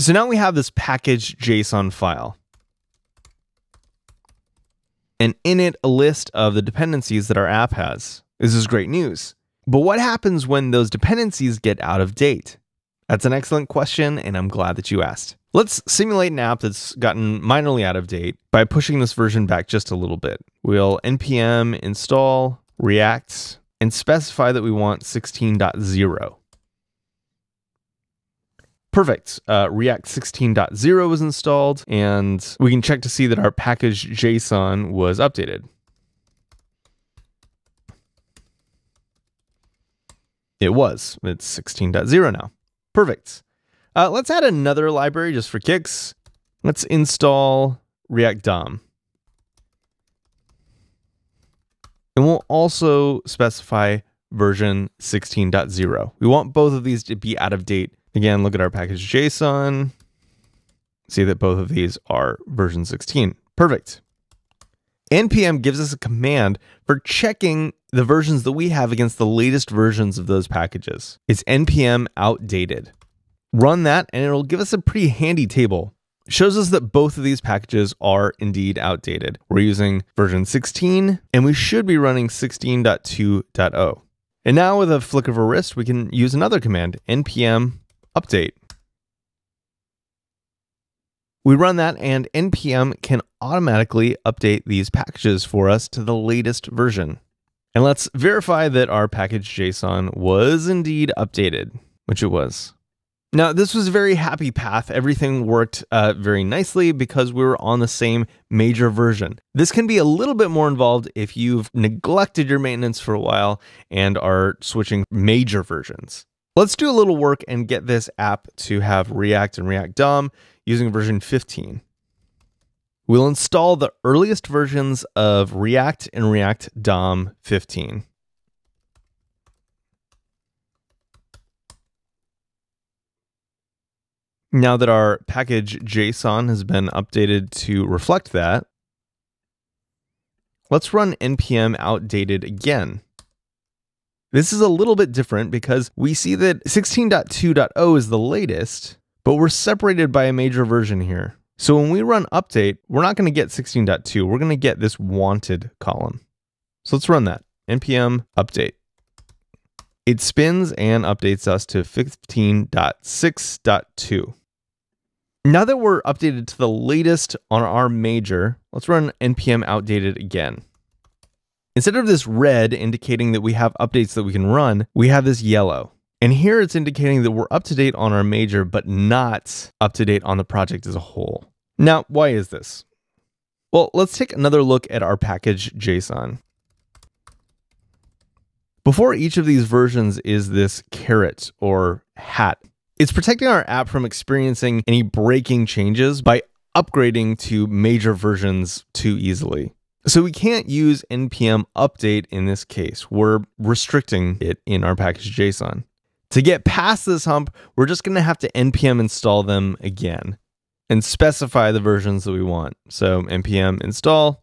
So now we have this package JSON file. And in it, a list of the dependencies that our app has. This is great news. But what happens when those dependencies get out of date? That's an excellent question, and I'm glad that you asked. Let's simulate an app that's gotten minorly out of date by pushing this version back just a little bit. We'll npm install React and specify that we want 16.0. Perfect. Uh, React 16.0 was installed, and we can check to see that our package JSON was updated. It was. It's 16.0 now. Perfect. Uh, let's add another library just for kicks. Let's install React DOM. And we'll also specify version 16.0. We want both of these to be out of date Again, look at our package JSON. See that both of these are version 16. Perfect. npm gives us a command for checking the versions that we have against the latest versions of those packages. It's npm outdated. Run that and it'll give us a pretty handy table. It shows us that both of these packages are indeed outdated. We're using version 16 and we should be running 16.2.0. And now with a flick of a wrist, we can use another command, npm update. We run that and npm can automatically update these packages for us to the latest version. And let's verify that our package JSON was indeed updated, which it was. Now, this was a very happy path. Everything worked uh, very nicely because we were on the same major version. This can be a little bit more involved if you've neglected your maintenance for a while and are switching major versions. Let's do a little work and get this app to have React and React DOM using version 15. We'll install the earliest versions of React and React DOM 15. Now that our package JSON has been updated to reflect that, let's run npm outdated again. This is a little bit different because we see that 16.2.0 is the latest, but we're separated by a major version here. So when we run update, we're not going to get 16.2. We're going to get this wanted column. So let's run that. npm update. It spins and updates us to 15.6.2. Now that we're updated to the latest on our major, let's run npm outdated again. Instead of this red indicating that we have updates that we can run, we have this yellow. And here it's indicating that we're up to date on our major, but not up to date on the project as a whole. Now, why is this? Well, let's take another look at our package JSON. Before each of these versions is this caret or hat. It's protecting our app from experiencing any breaking changes by upgrading to major versions too easily. So we can't use npm update in this case. We're restricting it in our package JSON. To get past this hump, we're just going to have to npm install them again and specify the versions that we want. So npm install,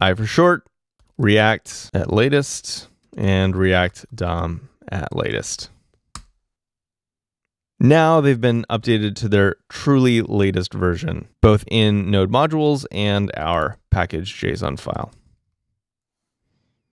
I for short, react at latest, and react DOM at latest. Now they've been updated to their truly latest version, both in Node modules and our package JSON file.